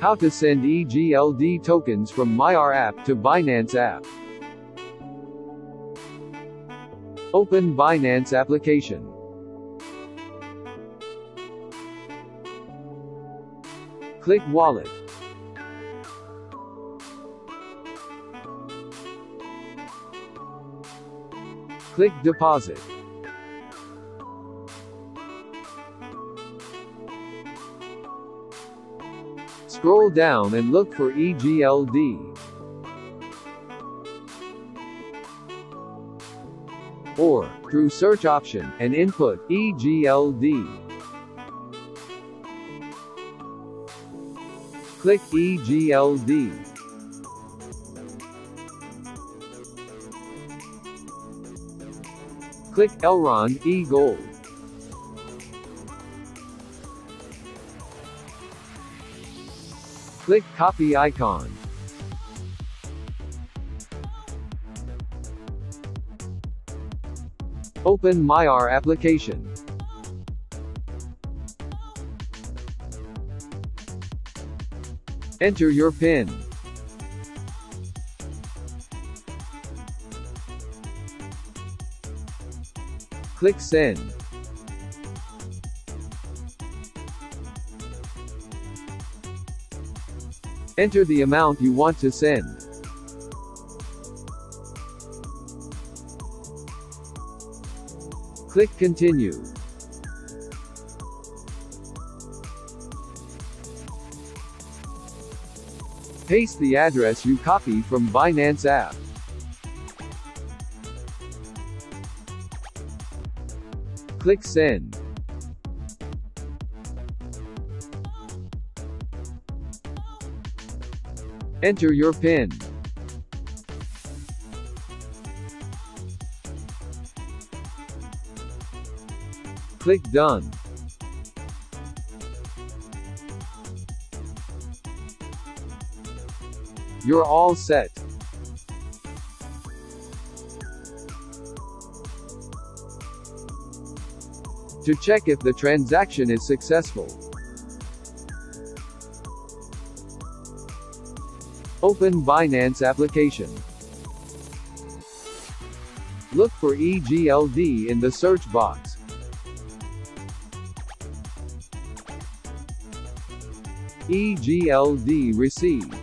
How to send EGLD tokens from Maiar app to Binance app. Open Binance application. Click Wallet. Click Deposit. Scroll down and look for EGLD. Or, through search option, and input EGLD. Click EGLD. Click Elrond E Click Copy icon. Open Maiar application. Enter your PIN. Click Send. Enter the amount you want to send. Click Continue. Paste the address you copy from Binance app. Click Send. Enter your PIN. Click Done. You're all set. To check if the transaction is successful, open Binance application. Look for EGLD in the search box. EGLD received.